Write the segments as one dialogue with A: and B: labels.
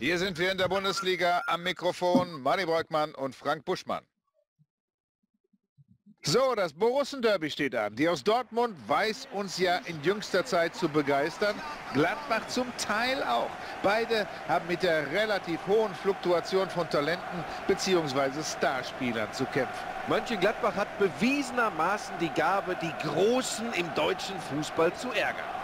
A: Hier sind wir in der Bundesliga am Mikrofon. Manny Breukmann und Frank Buschmann. So, das Borussen-Derby steht an. Die aus Dortmund weiß uns ja in jüngster Zeit zu begeistern. Gladbach zum Teil auch. Beide haben mit der relativ hohen Fluktuation von Talenten bzw. Starspielern zu kämpfen.
B: Mönchengladbach hat bewiesenermaßen die Gabe, die Großen im deutschen Fußball zu ärgern.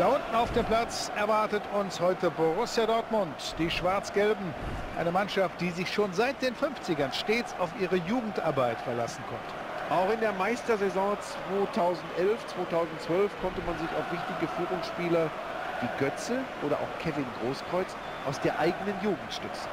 A: Da unten auf dem Platz erwartet uns heute Borussia Dortmund, die Schwarz-Gelben. Eine Mannschaft, die sich schon seit den 50ern stets auf ihre Jugendarbeit verlassen konnte.
B: Auch in der Meistersaison 2011, 2012 konnte man sich auf wichtige Führungsspieler wie Götze oder auch Kevin Großkreuz aus der eigenen Jugend stützen.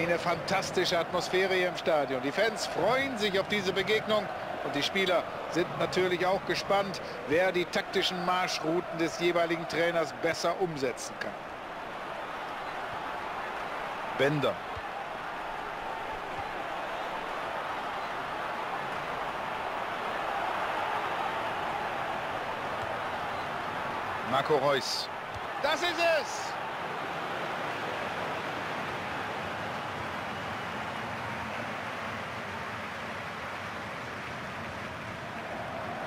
A: Eine fantastische Atmosphäre hier im Stadion. Die Fans freuen sich auf diese Begegnung und die Spieler sind natürlich auch gespannt, wer die taktischen Marschrouten des jeweiligen Trainers besser umsetzen kann. Bender. Marco Reus. Das ist es!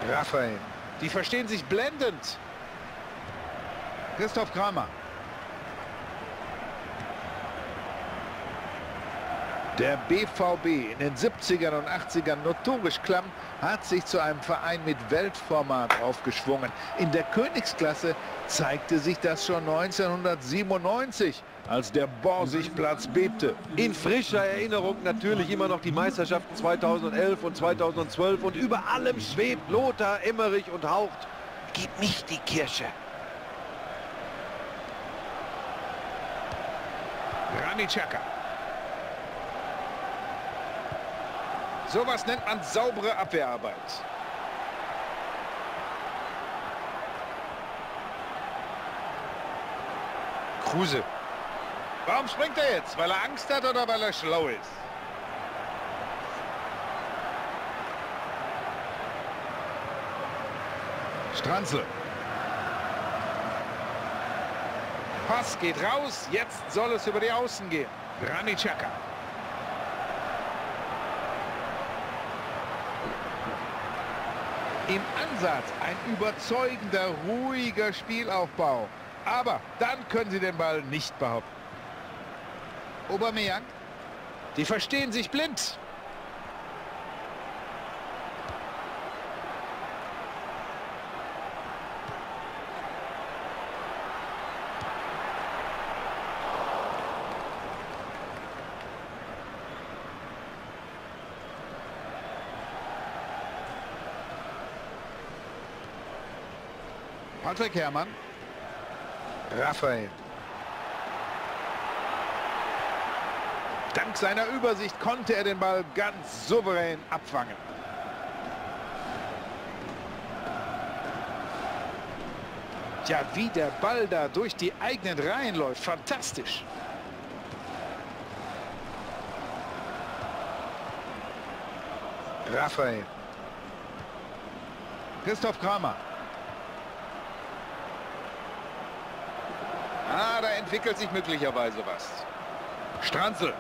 A: Raphael. Die verstehen sich blendend. Christoph Kramer. Der BVB in den 70ern und 80ern notorisch klamm hat sich zu einem Verein mit Weltformat aufgeschwungen. In der Königsklasse zeigte sich das schon 1997, als der Borsigplatz bebte.
B: In frischer Erinnerung natürlich immer noch die Meisterschaften 2011 und 2012 und über allem schwebt Lothar Emmerich und haucht, gib mich die Kirsche.
A: Granit Xhaka. Sowas nennt man saubere Abwehrarbeit. Kruse. Warum springt er jetzt? Weil er Angst hat oder weil er schlau ist? Stranzel. Pass geht raus. Jetzt soll es über die Außen gehen. Granit Xhaka. Im Ansatz ein überzeugender, ruhiger Spielaufbau. Aber dann können sie den Ball nicht behaupten. Aubameyang. Die verstehen sich blind. Patrick Herrmann. Raphael. Dank seiner Übersicht konnte er den Ball ganz souverän abfangen. Ja, wie der Ball da durch die eigenen Reihen läuft. Fantastisch. Raphael. Christoph Kramer. Ah, da entwickelt sich möglicherweise was. Stranzel.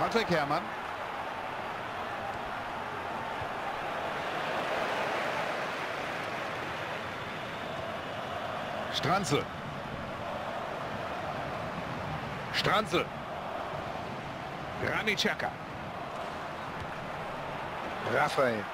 A: Patrick Herrmann. Stranzel. Stranzel. Granit Xhaka. Raphael.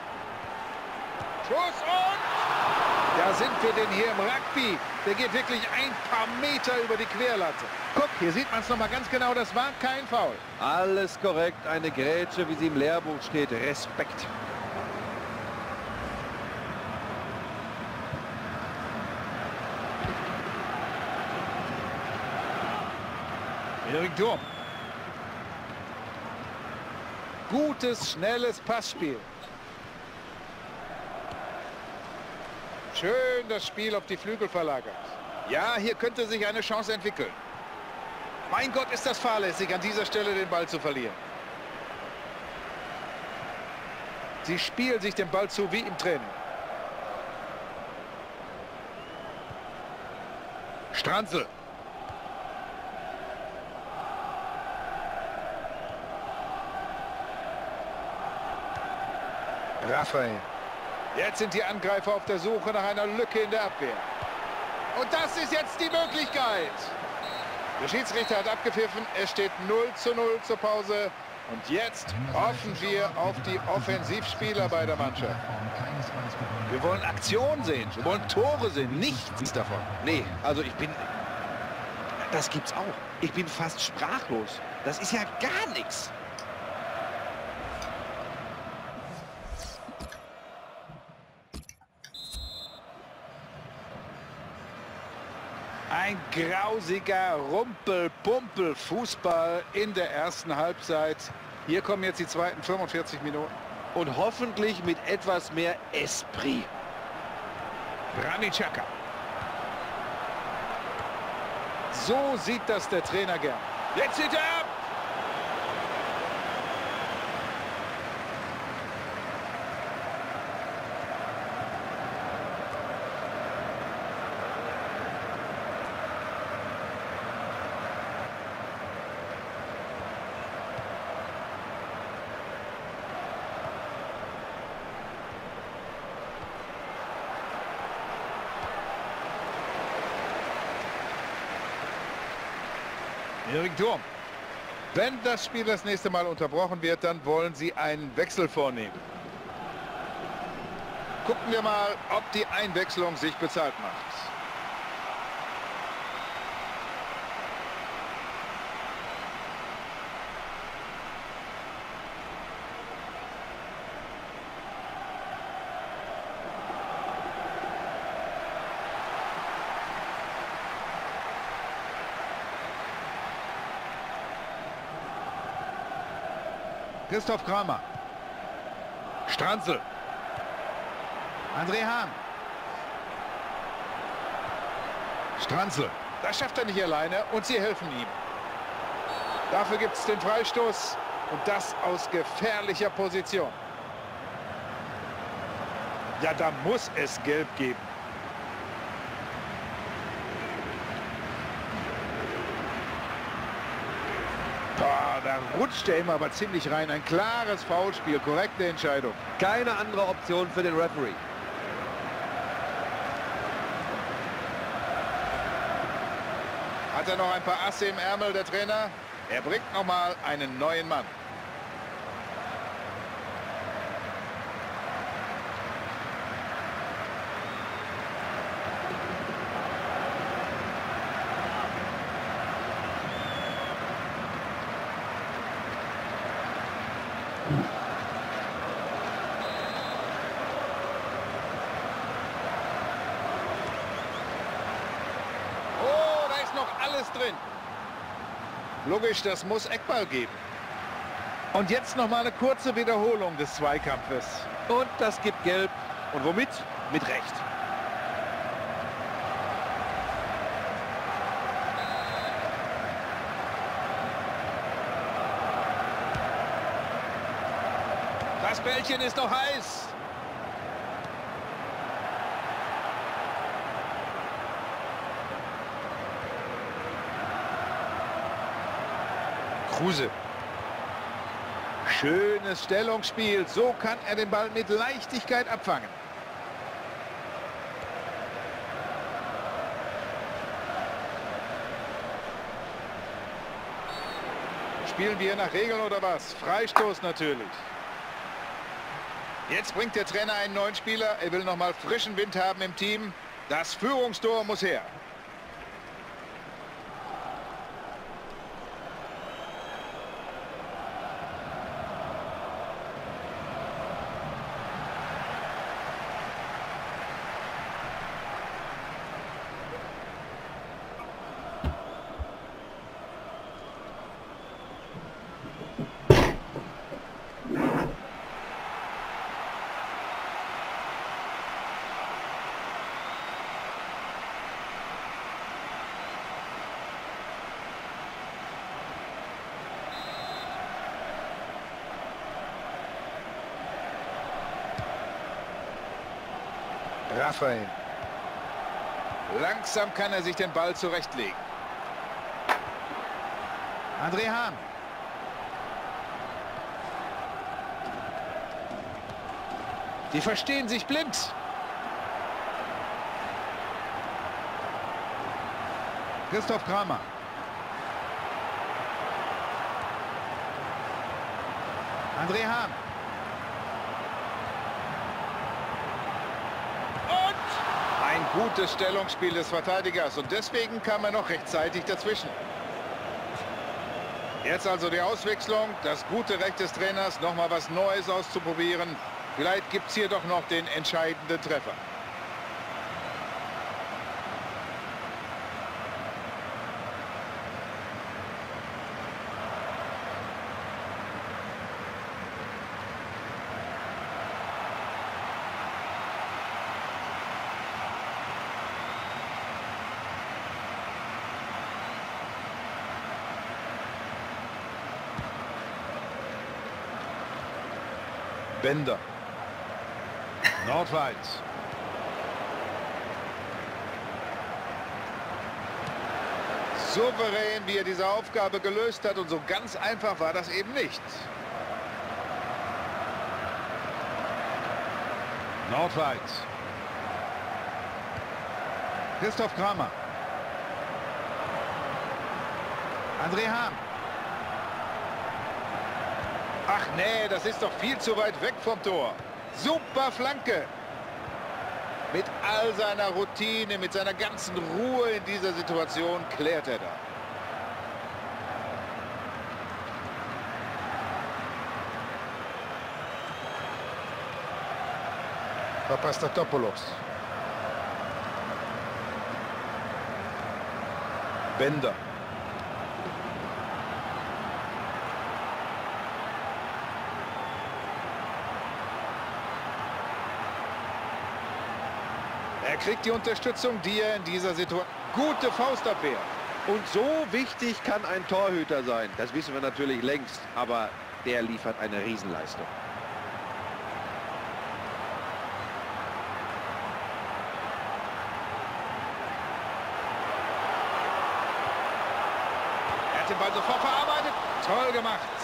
A: Schuss und... Da sind wir denn hier im Rugby. Der geht wirklich ein paar Meter über die Querlatte. Guck, hier sieht man es nochmal ganz genau. Das war kein Foul.
B: Alles korrekt. Eine Grätsche, wie sie im Lehrbuch steht. Respekt.
A: Erik Durm. Gutes, schnelles Passspiel. Schön das Spiel auf die Flügel verlagert. Ja, hier könnte sich eine Chance entwickeln. Mein Gott, ist das fahrlässig, an dieser Stelle den Ball zu verlieren. Sie spielen sich den Ball zu wie im Training. Stranzel. Raphael. Jetzt sind die Angreifer auf der Suche nach einer Lücke in der Abwehr. Und das ist jetzt die Möglichkeit. Der Schiedsrichter hat abgepfiffen. Es steht 0 zu 0 zur Pause. Und jetzt hoffen wir auf die Offensivspieler bei der Mannschaft. Wir wollen Aktion sehen. Wir wollen Tore sehen. Nichts davon.
B: Nee, also ich bin... Das gibt's auch. Ich bin fast sprachlos. Das ist ja gar nichts.
A: Ein grausiger Rumpel-Pumpel-Fußball in der ersten Halbzeit. Hier kommen jetzt die zweiten 45 Minuten.
B: Und hoffentlich mit etwas mehr Esprit.
A: Xhaka. So sieht das der Trainer gern. Jetzt sieht er ab. Erik Durm. Wenn das Spiel das nächste Mal unterbrochen wird, dann wollen sie einen Wechsel vornehmen. Gucken wir mal, ob die Einwechslung sich bezahlt macht. Christoph Kramer. Stranzel. André Hahn. Stranzel. Das schafft er nicht alleine und sie helfen ihm. Dafür gibt es den Freistoß und das aus gefährlicher Position. Ja, da muss es Gelb geben. Da rutscht er immer aber ziemlich rein. Ein klares Foulspiel, korrekte Entscheidung.
B: Keine andere Option für den Referee.
A: Hat er noch ein paar Asse im Ärmel, der Trainer? Er bringt noch mal einen neuen Mann. alles drin. Logisch, das muss Eckball geben. Und jetzt noch mal eine kurze Wiederholung des Zweikampfes.
B: Und das gibt Gelb. Und womit? Mit Recht.
A: Das Bällchen ist noch heiß. Kruse. Schönes Stellungsspiel. So kann er den Ball mit Leichtigkeit abfangen. Spielen wir nach Regeln oder was? Freistoß natürlich. Jetzt bringt der Trainer einen neuen Spieler. Er will nochmal frischen Wind haben im Team. Das Führungstor muss her. Raphael. Langsam kann er sich den Ball zurechtlegen. André Hahn. Die verstehen sich blind. Christoph Kramer. André Hahn. Gutes Stellungsspiel des Verteidigers und deswegen kam er noch rechtzeitig dazwischen. Jetzt also die Auswechslung, das gute Recht des Trainers, noch mal was Neues auszuprobieren. Vielleicht gibt es hier doch noch den entscheidenden Treffer. Bender. Nordwärts. Souverän, wie er diese Aufgabe gelöst hat und so ganz einfach war das eben nicht. Nordwärts. Christoph Kramer. André Hahn. Ach nee, das ist doch viel zu weit weg vom Tor. Super Flanke. Mit all seiner Routine, mit seiner ganzen Ruhe in dieser Situation klärt er da. Papastatopoulos. Bender. Kriegt die Unterstützung, die er in dieser Situation... Gute Faustabwehr.
B: Und so wichtig kann ein Torhüter sein. Das wissen wir natürlich längst. Aber der liefert eine Riesenleistung.
A: Er hat den Ball sofort verarbeitet. Toll gemacht.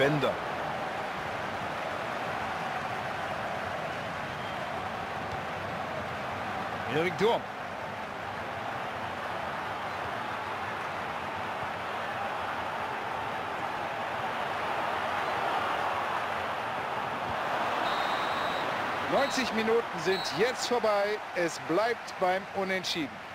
A: Bender. Erik Durm. Neunzig Minuten sind jetzt vorbei. Es bleibt beim Unentschieden.